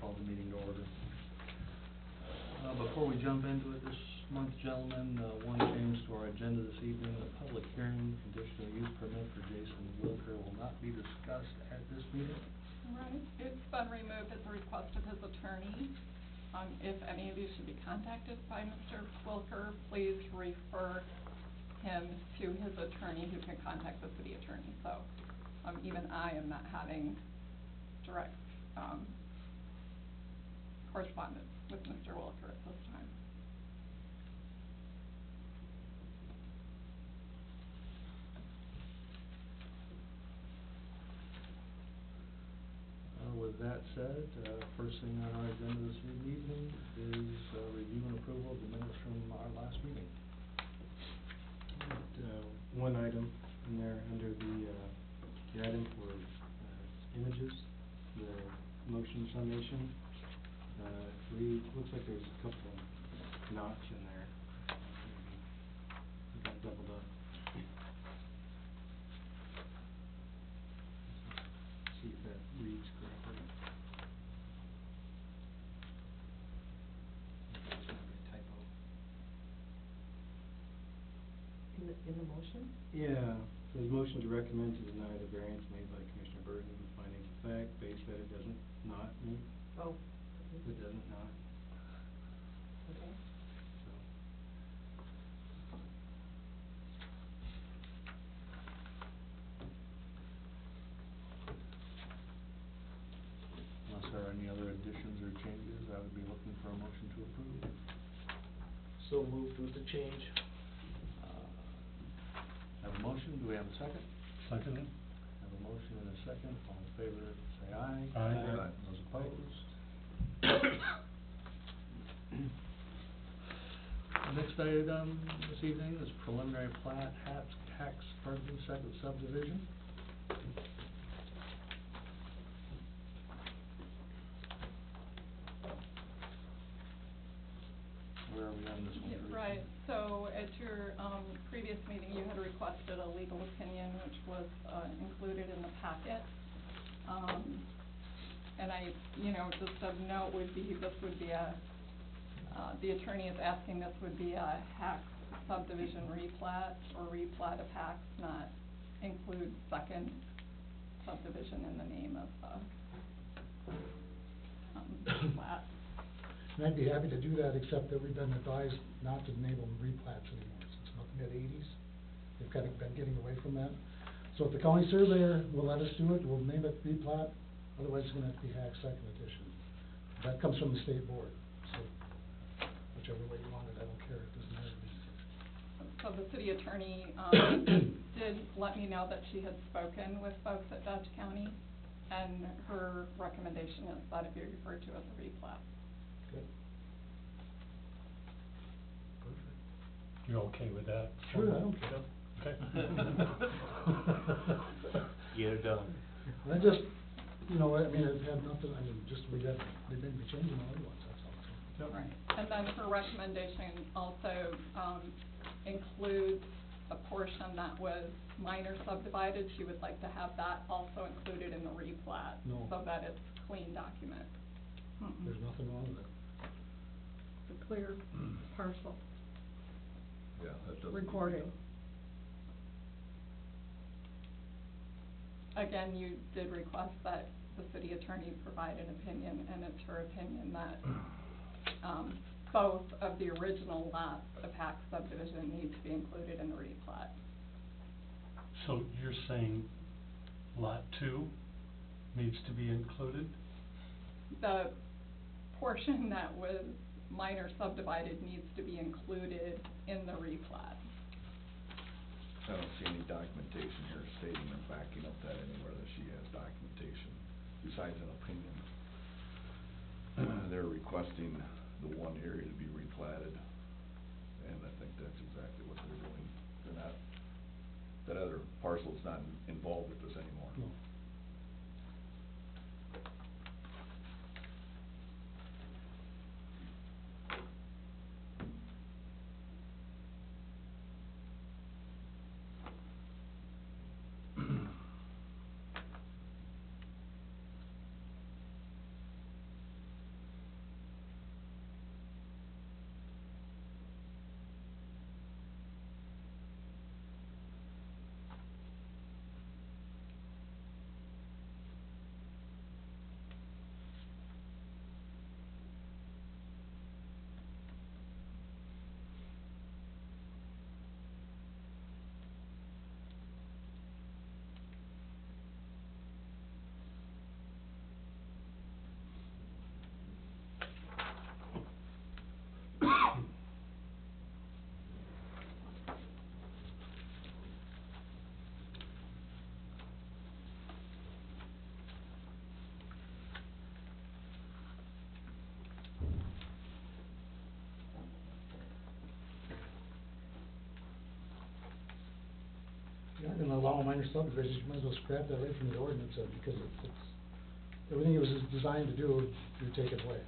call the meeting to order. Uh, before we jump into it this month, gentlemen, uh, one change to our agenda this evening, the public hearing, conditional use permit for Jason Wilker will not be discussed at this meeting. Right, it's been removed at the request of his attorney. Um, if any of you should be contacted by Mr. Wilker, please refer him to his attorney who can contact the city attorney. So, um, even I am not having direct, um, correspondence with Mr. Wilker at this time. Uh, with that said, uh, first thing on our agenda this evening is, uh, review and approval of the minutes from our last meeting. And, uh, one item in there under the, uh, the item for, uh, images, the motion summation, uh, we, looks like there's a couple knots in there. It got doubled up. See if that reads correctly. It's not a typo. In the, in the motion? Yeah, there's motion to recommend to deny the variance made by Commissioner Burton, findings of fact, based that it doesn't not meet, Oh. It doesn't not, Okay. so. Unless there are any other additions or changes, I would be looking for a motion to approve. So moved with the change. Uh, Have a motion, do we have a second? Second. Have a motion and a second, all in favor, say aye. Aye. Aye. Those opposed? The Next item this evening is preliminary plat, Hacks, Hacks, pardon me, second subdivision. Where are we on this one? Yeah, Teresa? Right, so at your, um, previous meeting, you had requested a legal opinion, which was, uh, included in the packet. Um, and I, you know, just of note would be, this would be a, uh, the attorney is asking this would be a hack subdivision replat, or replat of Hacks, not include second subdivision in the name of the, um, plat. And I'd be happy to do that, except that we've been advised not to enable replats anymore since about the mid-eighties. They've kind of been getting away from that. So if the county surveyor will let us do it, we'll name it replat, otherwise it's gonna have to be hack second edition. That comes from the state board, so whichever way you want it, I don't care, it doesn't matter to me. So the city attorney, um, did let me know that she had spoken with folks at Dodge County, and her recommendation is that it be referred to as a replat. Good. Perfect. You're okay with that? Sure, I don't care. Okay. Get it done. I just, you know, I mean, it had nothing, I mean, just, we got, they didn't be changing all at once, that's all. Yep. Right, and then her recommendation also, um, includes a portion that was minor subdivided, she would like to have that also included in the replat. No. So that it's clean document. There's nothing wrong with it. The clear parcel Yeah, that doesn't. recording. Again, you did request that the city attorney provide an opinion, and it's her opinion that, um, both of the original lots of Hack subdivision need to be included in the replat. So you're saying lot two needs to be included? The portion that was minor subdivided needs to be included in the replat. I don't see any documentation here stating or backing up that anywhere that she has documentation besides an opinion. They're requesting the one area to be replatted, and I think that's exactly what they're doing. They're not, that other parcel's not involved with this anymore. No. you're not gonna allow minor subdivisions, you might as well scrap that right from the ordinance, uh, because it's, it's, everything it was designed to do, you're taking away.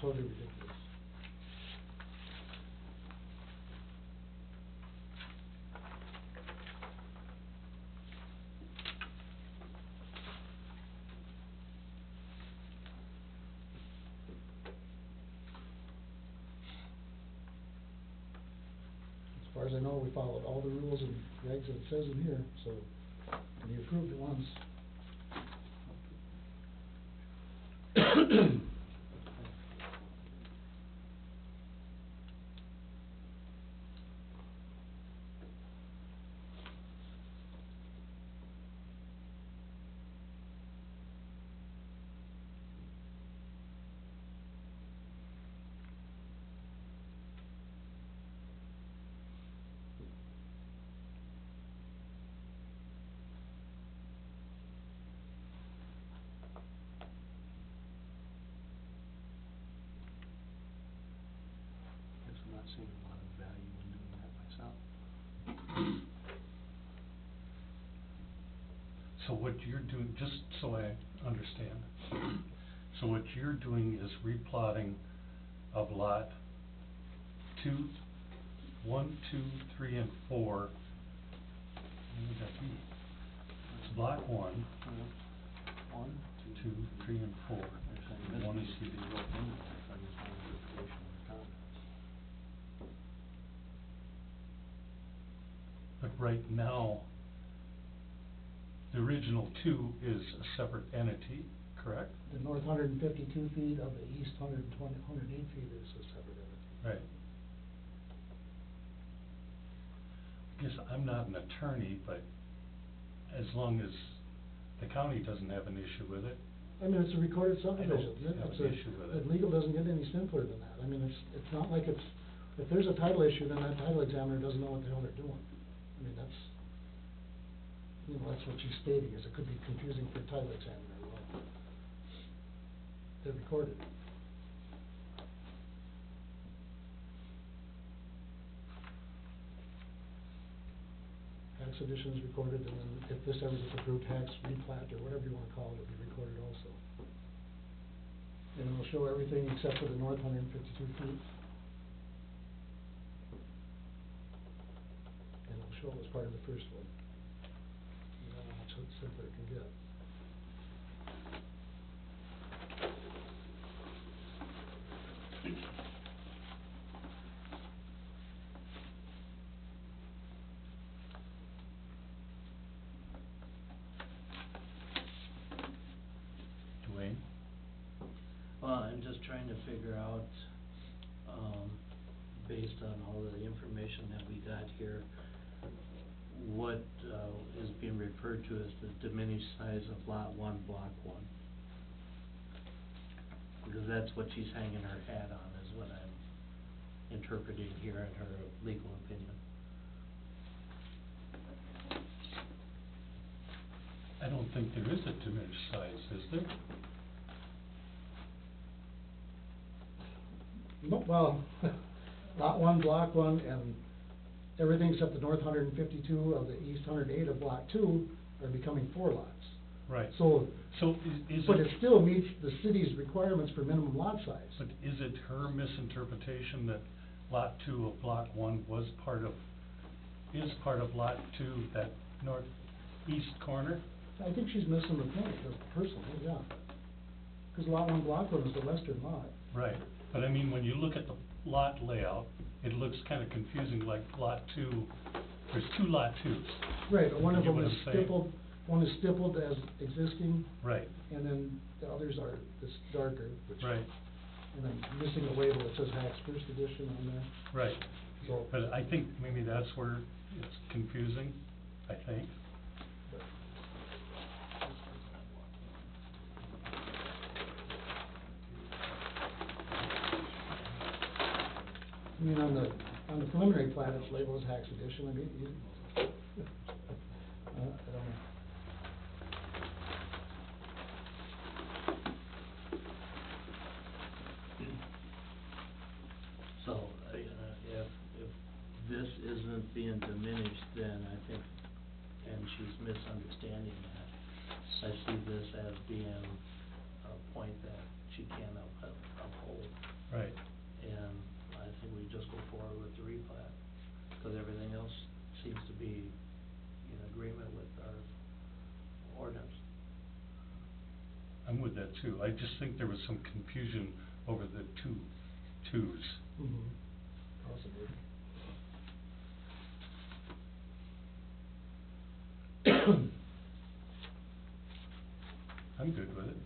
Totally ridiculous. As far as I know, we followed all the rules and regs that it says in here, so, and approved it once. Guess I'm not seeing a lot of value in doing that myself. So what you're doing, just so I understand, so what you're doing is replotting of lot two, one, two, three, and four. What would that be? It's block one, One, two, three, and four. This One is needs to be the- wrote in there, I just wanted clarification on the comments. But right now, the original two is a separate entity, correct? The north hundred and fifty-two feet of the east hundred and twenty, hundred and eight feet is a separate entity. Right. I guess I'm not an attorney, but as long as the county doesn't have an issue with it, I mean, it's a recorded subdivision, I don't it's an a- issue with the it. legal doesn't get any simpler than that, I mean, it's, it's not like it's, if there's a title issue, then that title examiner doesn't know what the hell they're doing. I mean, that's, that's what she's stating, is it could be confusing for title examiner, well, they're recorded. Tax addition is recorded, and then if this ever gets approved, tax replat, or whatever you wanna call it, it, will be recorded also. And it'll show everything except for the north hundred and fifty-two feet. And it'll show as part of the first one. How much simpler it can get. Dwayne? Well, I'm just trying to figure out, um, based on all of the information that we got here, what, uh, is being referred to as the diminished size of lot one, block one. Because that's what she's hanging her hat on, is what I'm interpreting here in her legal opinion. I don't think there is a diminished size, is there? No, well, lot one, block one, and everything except the north hundred and fifty-two of the east hundred and eight of block two are becoming four lots. Right. So, So is, is it? but it still meets the city's requirements for minimum lot size. But is it her misinterpretation that lot two of block one was part of, is part of lot two, that northeast corner? I think she's missing the point, uh, personally, yeah. Cause lot one, block one is the western lot. Right, but I mean, when you look at the lot layout, it looks kinda confusing, like lot two, there's two lot twos. Right, but one of You get them what is I'm saying? stippled, one is stippled as existing, Right, and then the others are this darker, which. right, And I'm missing a label that says Hacks First Addition on there. right. So- But I think maybe that's where it's confusing, I think. I mean, on the, on the preliminary plat, it's labeled as Hacks Addition, I mean, you, uh, I don't know. So, uh, if, if this isn't being diminished, then I think she's misunderstanding that. I see this as being a point that she can up- uphold, Right. and I think we just go forward with the replat, cause everything else seems to be in agreement with our ordinance. I'm with that too. I just think there was some confusion over the two, twos. Mhm. Possibly. I'm good with it.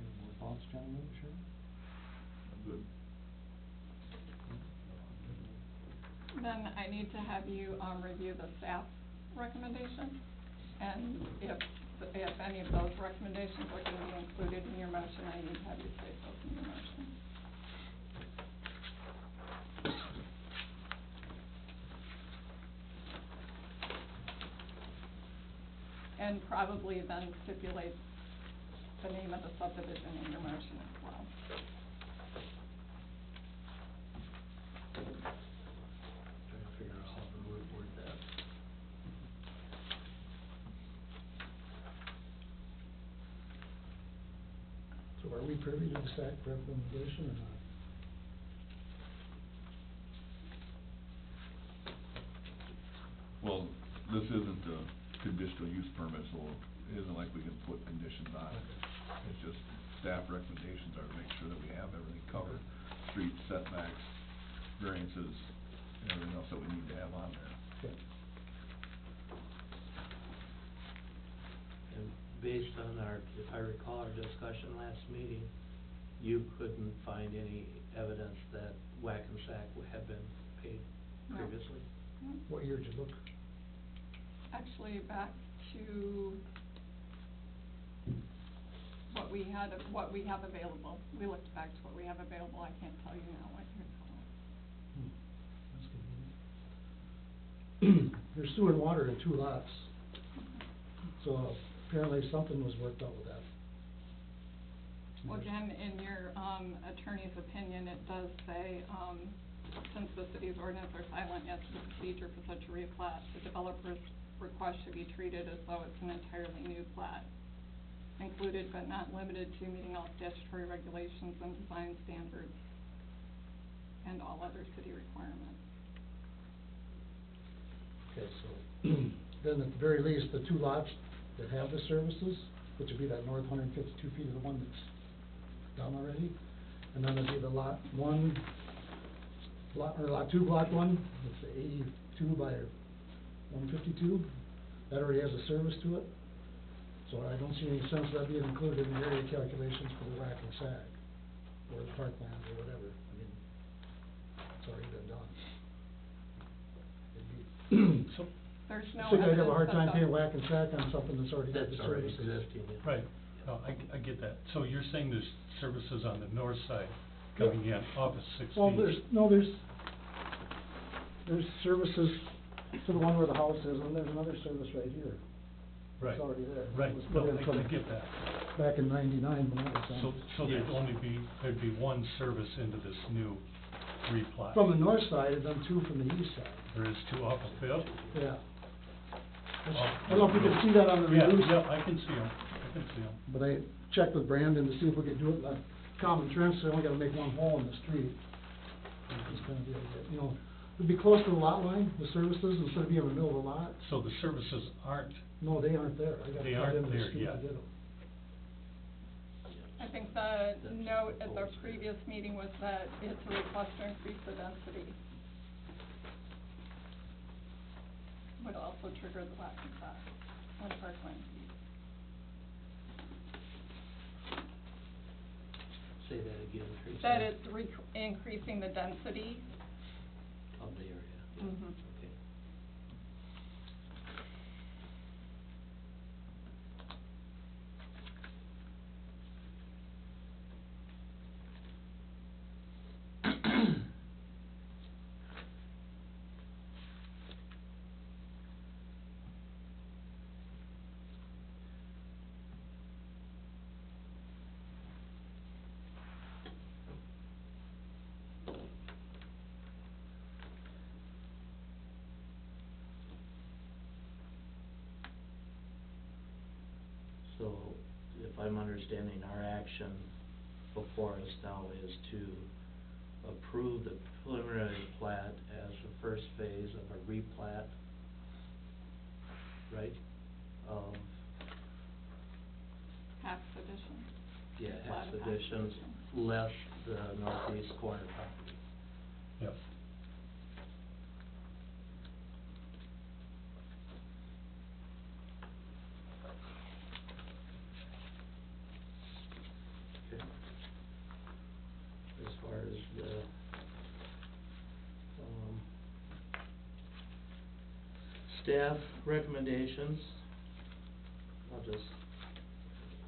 Any more thoughts, gentlemen, sure? I'm good. Then I need to have you, um, review the staff recommendation, and if, if any of those recommendations are gonna be included in your motion, I need to have you state those in your motion. And probably then stipulate the name of the subdivision in your motion as well. Trying to figure out how to word, word that. So are we privy to the staff recommendation or not? Well, this isn't a conditional use permit, so it isn't like we can put conditions on it. It's just staff recommendations are to make sure that we have everything covered, street setbacks, variances, and everything else that we need to have on there. Okay. And based on our, if I recall our discussion last meeting, you couldn't find any evidence that WAC and SAC had been paid No. previously? What year did you look? Actually, back to what we had, what we have available. We looked back to what we have available. I can't tell you now what year it was. Hmm. That's convenient. There's sewer and water in two lots, so apparently something was worked out with that. Well, again, in your, um, attorney's opinion, it does say, um, since the city's ordinance are silent as to the procedure for such a replat, the developer's request should be treated as though it's an entirely new plat, included but not limited to meeting all statutory regulations and design standards and all other city requirements. Okay, so, then at the very least, the two lots that have the services, which would be that north hundred and fifty-two feet of the one that's done already, and then there'd be the lot one, lot, or lot two, block one, it's the eighty-two by one fifty-two, that already has a service to it. So I don't see any sense that being included in the area calculations for the rack and sack, or the parkland, or whatever, I mean, it's already been done. So, There's I no think I'd have a hard time the- paying WAC and SAC on something that's already got the That's already services. existing, yeah. right, no, I, I get that. So you're saying there's services on the north side coming in off of six? Well, there's, no, there's, there's services to the one where the house is, and there's another service right here. Right. It's already there. It Right, was no, put in I, from get that. Back in ninety-nine when that was done. So, so there'd Yes. only be, there'd be one service into this new replat? From the north side, and then two from the east side, There is two off of Fifth? yeah. I don't know if you can see that on the Yeah, release. yeah, I can see them, I can see them. But I checked with Brandon to see if we could do it like common trench, so we only gotta make one hole in the street. It's kind of the idea, you know, it'd be close to the lot line, the services, instead of being in the middle of the lot. So the services aren't, No, they aren't there, I got They cut aren't into the there street to yet. get 'em. I think the note at the previous meeting was that it's a request to increase the density. Would also trigger the WAC and SAC on parkland fees. Say that again, Teresa. That it's rec- increasing the density. Of the area, Mhm. okay. So, if I'm understanding, our action before us now is to approve the preliminary plat as the first phase of a replat, right? Of, Tax addition. yeah, Plat of expeditions, less the northeast corner property. Yep. Okay. As far as the, um, staff recommendations, I'll just,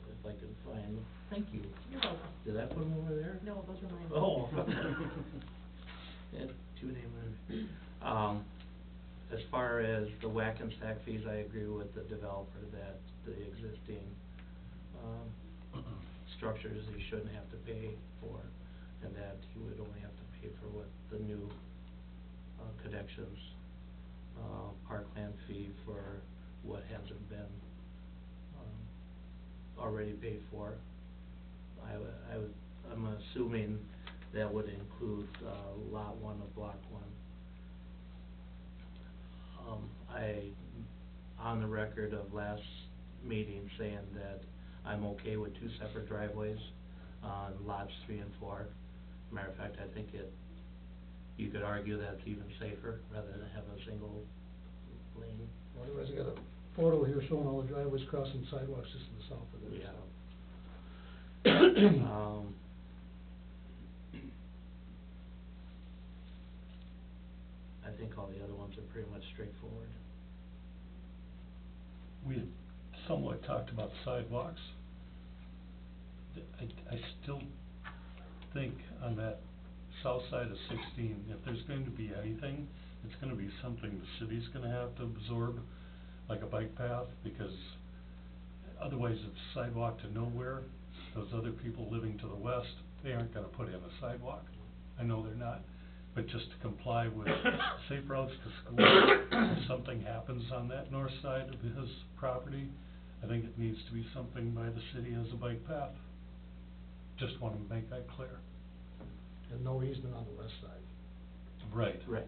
if I can find, thank you. You're welcome. Did I put them over there? No, those are mine. Oh. Two names. Um, as far as the whack and stack fees, I agree with the developer that the existing, um, structures he shouldn't have to pay for, and that he would only have to pay for what the new, uh, connections, uh, parkland fee for what hasn't been, um, already paid for. I I would, I'm assuming that would include, uh, lot one of block one. Um, I, on the record of last meeting saying that I'm okay with two separate driveways on lots three and four. Matter of fact, I think it, you could argue that's even safer rather than have a single lane. Otherwise, I got a photo here showing all the driveways crossing sidewalks just to the south of it, so. Yeah. Um, I think all the other ones are pretty much straightforward. We had somewhat talked about sidewalks. I, I still think on that south side of sixteen, if there's going to be anything, it's gonna be something the city's gonna have to absorb, like a bike path, because otherwise it's sidewalk to nowhere. Those other people living to the west, they aren't gonna put in a sidewalk. I know they're not, but just to comply with safe routes to school, if something happens on that north side of his property, I think it needs to be something by the city as a bike path. Just wanna make that clear. And no easement on the west side. Right. Right.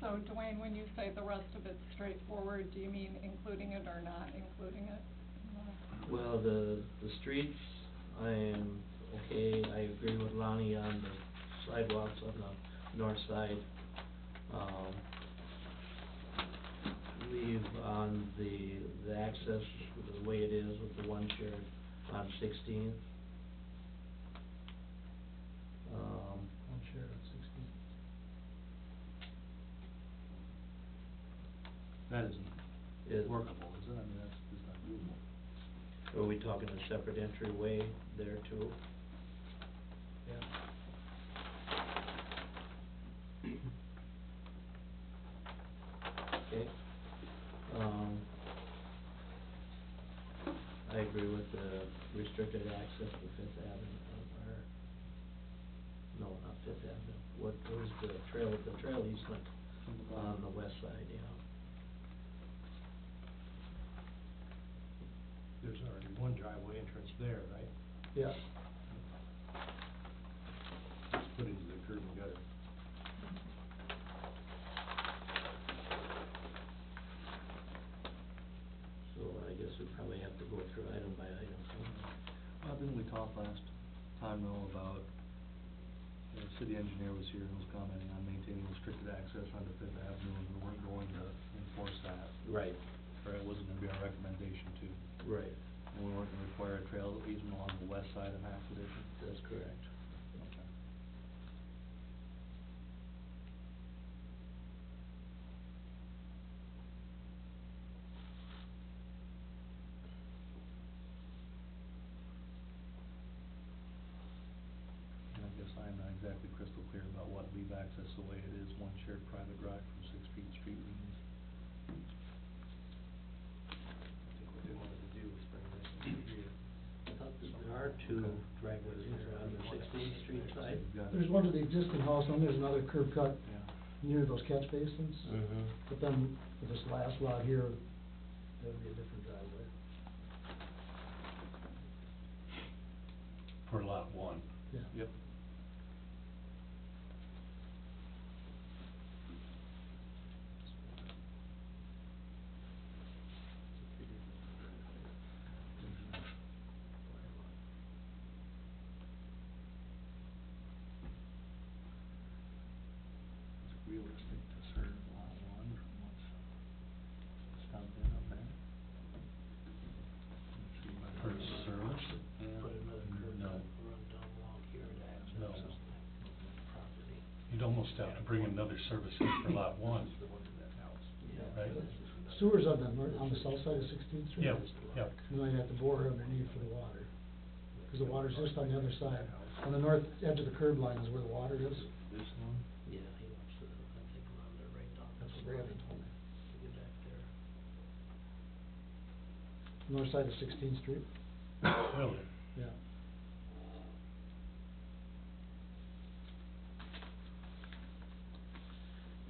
So Dwayne, when you say the rest of it's straightforward, do you mean including it or not including it? Well, the, the streets, I am okay, I agree with Lonnie on the sidewalks on the north side. Um, leave on the, the access, the way it is with the one shared on Sixteenth. Um, One share at sixteen. That isn't is, workable, is it? I mean, that's, it's not doable. are we talking a separate entryway there too? Yeah. Okay. Um, I agree with the restricted access to Fifth Avenue, or, no, not Fifth Avenue, what, where's the trail, the trail easement on the west side, yeah. There's already one driveway entrance there, right? Yeah. It's put into the curb and gutter. So I guess we probably have to go through item by item. Well, didn't we talk last time though about, the city engineer was here and was commenting on maintaining restricted access onto Fifth Avenue and we weren't going to enforce that. Right, Or it wasn't gonna be our recommendation to, right, and we weren't gonna require a trail easement along the west side of Max that's correct. Okay. And I guess I'm not exactly crystal clear about what leave access the way it is, one shared private drive from Sixteenth Street means. I think what they wanted to do was bring this into here. I thought that there are two driveways here on the Sixteenth Street side. There's one to the existing house, and there's another curb cut near those catch basins. Mm-hmm. But then, for this last lot here, That would be a different driveway. For lot one. Yeah. Yep. Is it realistic to serve lot one from what's stubbed in up there? Let's see whether For it's- service? Yeah. Put another curb No. cut, run down along here to No. access this property. You'd almost have to bring another service in for lot one. Right. Sewer's on the, nor- on the south side of Sixteenth Street? Yep, yep. And then I'd have to bore underneath for the water. Cause the water's just on the other side. On the north edge of the curb line is where the water is. This one? Yeah, he wants to, I think, run there right down. That's this what Brandon line told me. To get back there. North side of Sixteenth Street? Really? Yeah.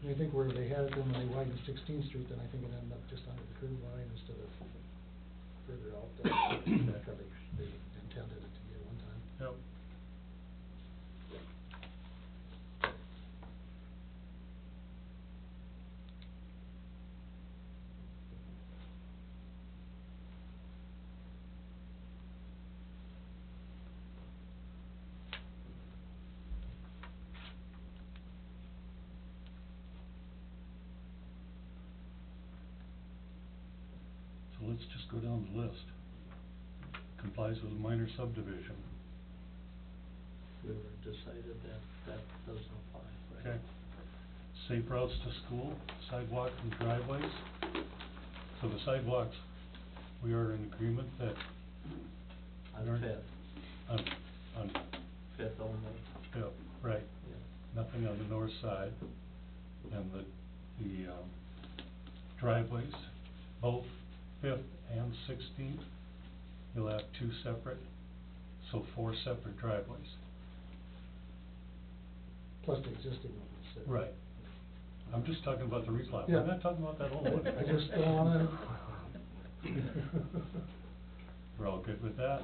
And I think where they had it when they widened Sixteenth Street, then I think it ended up just under the curb line instead of further out there. How they, they intended it to be at one time. Yep. So let's just go down the list. Complies with minor subdivision. We were decided that that doesn't apply, right? Okay. Safe routes to school, sidewalk and driveways. So the sidewalks, we are in agreement that. On Fifth, On, on, Fifth only, yeah, right, yeah. nothing on the north side. And the, the, um, driveways, both Fifth and Sixteenth, you'll have two separate, so four separate driveways. Plus the existing one. that's. Right. I'm just talking about the replat, Yeah. I'm not talking about that whole one. I just don't wanna. We're all good with that?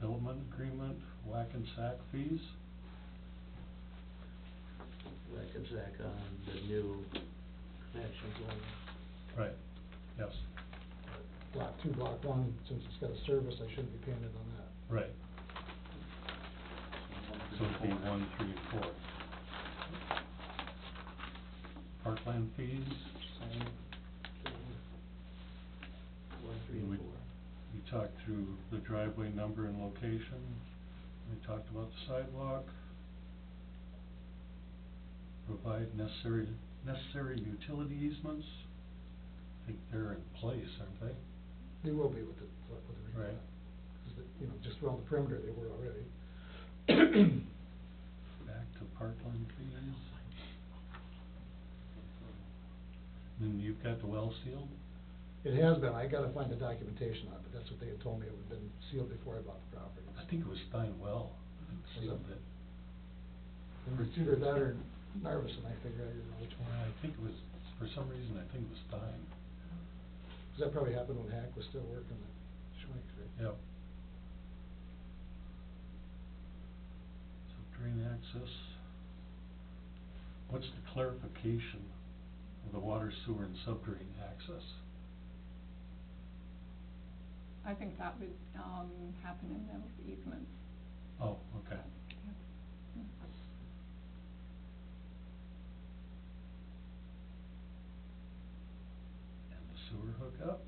Development agreement, WAC and SAC fees? WAC on the new connections only. Right, yes, Block two, block one, since it's got a service, I shouldn't be paying it on that. right. So it'd be one, three, four. Parkland fees, Same, same. One, three, and We- four. we talked through the driveway number and location, we talked about the sidewalk. Provide necessary, necessary utility easements, I think they're in place, aren't they? They will be with the, with the. Right. 'Cause the, you know, just around the perimeter, they were already. Back to parkland fees. And you've got the well sealed? It has been, I gotta find the documentation on it, but that's what they had told me, it would've been sealed before I bought the property. I think it was Stein Well that sealed it? it. And it's either that or Narvis, and I figure I didn't know which one. I think it was, for some reason, I think it was Stein. Cause that probably happened when Hack was still working at Schwenk's, right? Yep. So drain access. What's the clarification of the water, sewer, and subdrain access? I think that would, um, happen in those easements. Oh, okay. And the sewer hookup?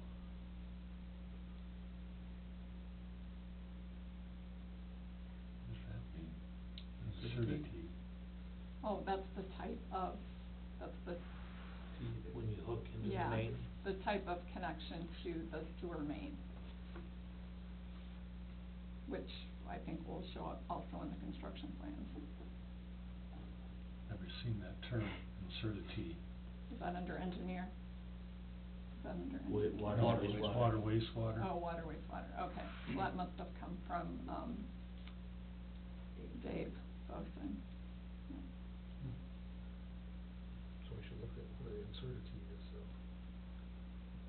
What does that mean? Absurdity. Oh, that's the type of, that's the, When you hook into the yeah, main. the type of connection to the sewer main. Which I think will show up also in the construction plans. Never seen that term, absurdity. Is that under engineer? Is that Wa- engineer? water, Water, wastewater. water, wastewater. Oh, water, wastewater, okay. Well, that must have come from, um, Dave Boson. So we should look at certitude is, so.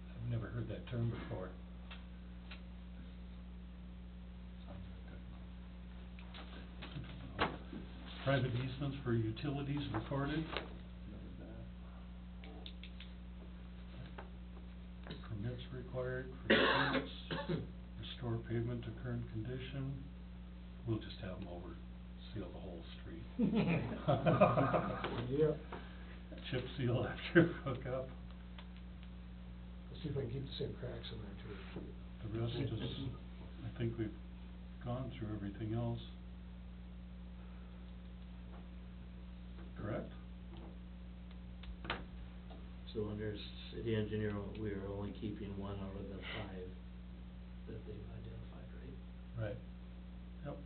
I've never heard that term before. Private easements for utilities recorded. Required for streets, restore pavement to current condition. We'll just have them over, seal the whole street. Yep. Chip seal after hookup. Let's see if I can keep the same cracks in there too. The rest is, I think we've gone through everything else. Correct? So under city engineer, we are only keeping one out of the five that they've identified, right? Right. Yep.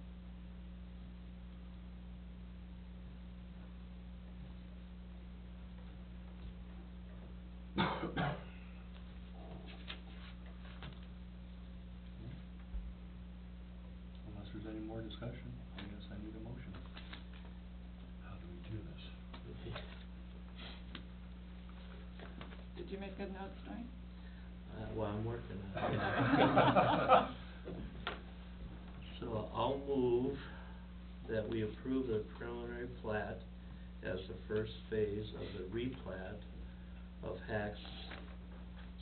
Unless there's any more discussion, I guess I need a motion. How do we do this? Did you make good notes, Dwayne? Uh, well, I'm working on it. So I'll move that we approve the preliminary plat as the first phase of the replat of Hacks,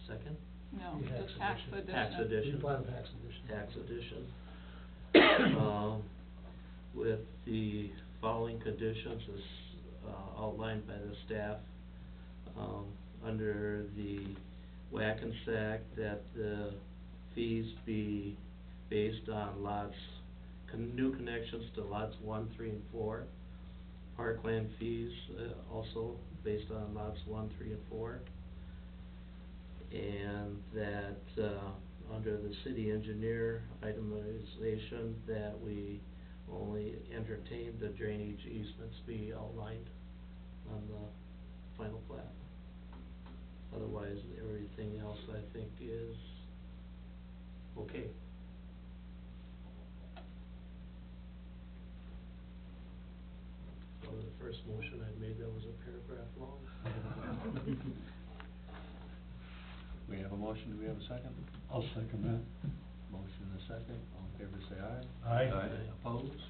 second? No, The just tax tax addition. addition. Tax addition. Replat of tax addition. Tax addition. Um, with the following conditions as, uh, outlined by the staff, um, under the WAC and SAC, that the fees be based on lots, con- new connections to lots one, three, and four. Parkland fees, uh, also based on lots one, three, and four. And that, uh, under the city engineer itemization, that we only entertain the drainage easements be outlined on the final plat. Otherwise, everything else I think is okay. So the first motion I made, that was a paragraph long. We have a motion, do we have a second? I'll second that. Motion and a second, all in favor say aye. Aye. Opposed?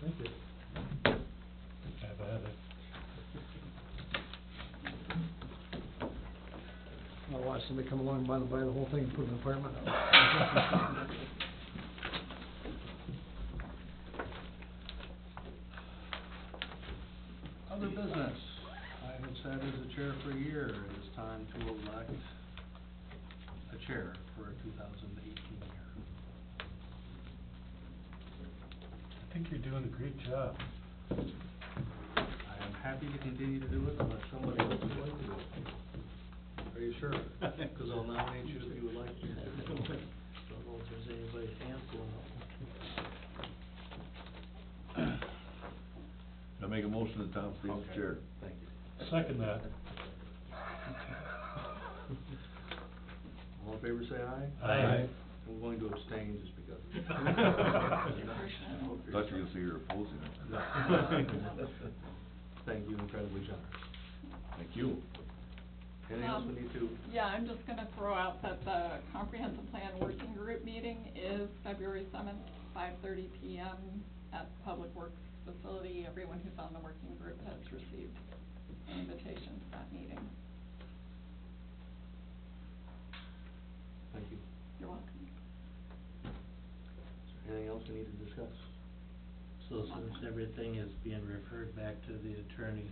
Thank you. Have at it. I'll watch somebody come along and buy the, buy the whole thing and put an apartment up. Other business, I have sat as a chair for a year, it is time to elect a chair for a two thousand eighteen year. I think you're doing job. I am happy to continue to do it unless somebody else would like to do it. Are you sure? Cause I'll nominate you if you would like to. Don't know if there's anybody's hands going up. I make a motion that Tom stays Okay. chair. Thank you. Second that. All in favor say aye. Aye. I'm going to abstain just because. Thought you were gonna say you're opposing it. Thank you, incredibly generous. Thank you. Anything else we Um, need to? Yeah, I'm just gonna throw out that the comprehensive plan working group meeting is February seventh, five thirty P M at the Public Works Facility. Everyone who's on the working group has received an invitation to that meeting. Thank you. You're welcome. Anything else we need to discuss? So since everything is being referred back to the attorney,